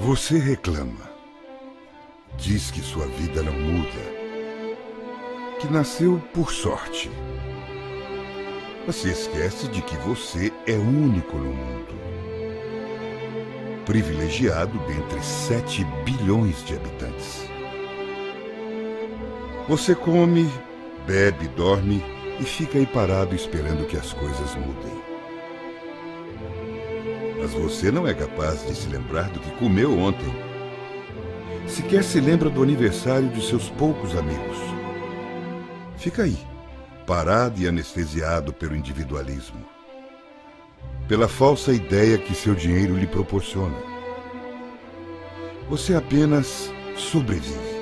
Você reclama. Diz que sua vida não muda. Que nasceu por sorte. Você esquece de que você é único no mundo. Privilegiado dentre 7 bilhões de habitantes. Você come, bebe, dorme e fica aí parado esperando que as coisas mudem. Mas você não é capaz de se lembrar do que comeu ontem. Sequer se lembra do aniversário de seus poucos amigos. Fica aí, parado e anestesiado pelo individualismo. Pela falsa ideia que seu dinheiro lhe proporciona. Você apenas sobrevive.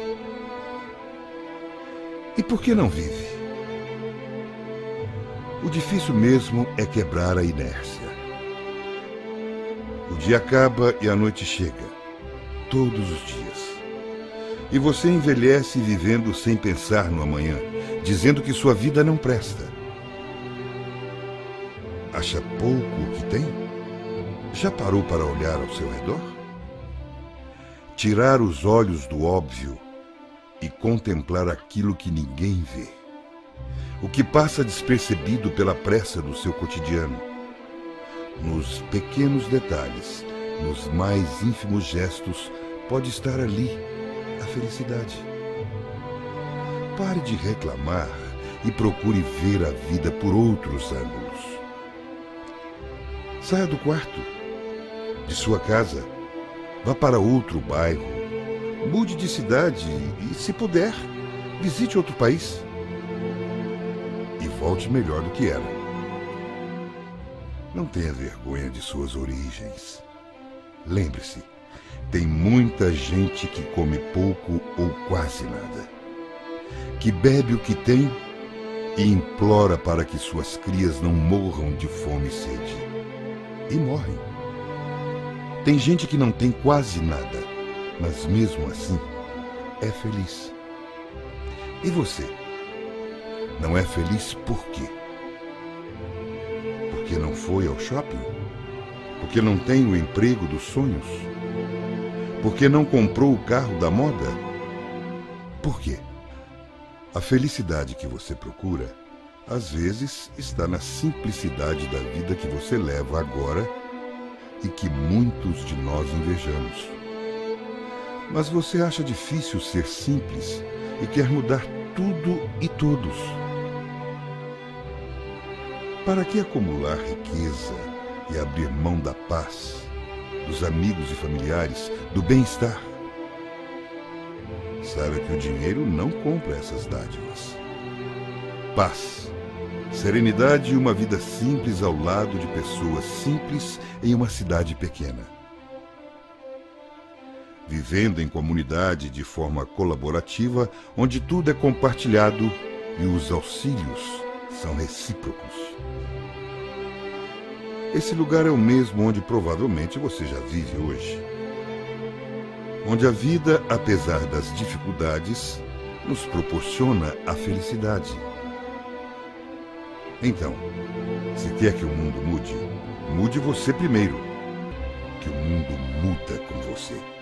E por que não vive? O difícil mesmo é quebrar a inércia. O dia acaba e a noite chega, todos os dias. E você envelhece vivendo sem pensar no amanhã, dizendo que sua vida não presta. Acha pouco o que tem? Já parou para olhar ao seu redor? Tirar os olhos do óbvio e contemplar aquilo que ninguém vê. O que passa despercebido pela pressa do seu cotidiano nos pequenos detalhes, nos mais ínfimos gestos, pode estar ali a felicidade. Pare de reclamar e procure ver a vida por outros ângulos. Saia do quarto, de sua casa, vá para outro bairro, mude de cidade e, se puder, visite outro país. E volte melhor do que era. Não tenha vergonha de suas origens. Lembre-se, tem muita gente que come pouco ou quase nada, que bebe o que tem e implora para que suas crias não morram de fome e sede. E morrem. Tem gente que não tem quase nada, mas mesmo assim é feliz. E você? Não é feliz por quê? Porque não foi ao shopping? Porque não tem o emprego dos sonhos? Porque não comprou o carro da moda? Por quê? A felicidade que você procura, às vezes, está na simplicidade da vida que você leva agora e que muitos de nós invejamos. Mas você acha difícil ser simples e quer mudar tudo e todos. Para que acumular riqueza e abrir mão da paz, dos amigos e familiares, do bem-estar? Saiba que o dinheiro não compra essas dádivas. Paz, serenidade e uma vida simples ao lado de pessoas simples em uma cidade pequena. Vivendo em comunidade de forma colaborativa, onde tudo é compartilhado e os auxílios são recíprocos. Esse lugar é o mesmo onde provavelmente você já vive hoje. Onde a vida, apesar das dificuldades, nos proporciona a felicidade. Então, se quer que o mundo mude, mude você primeiro, que o mundo muda com você.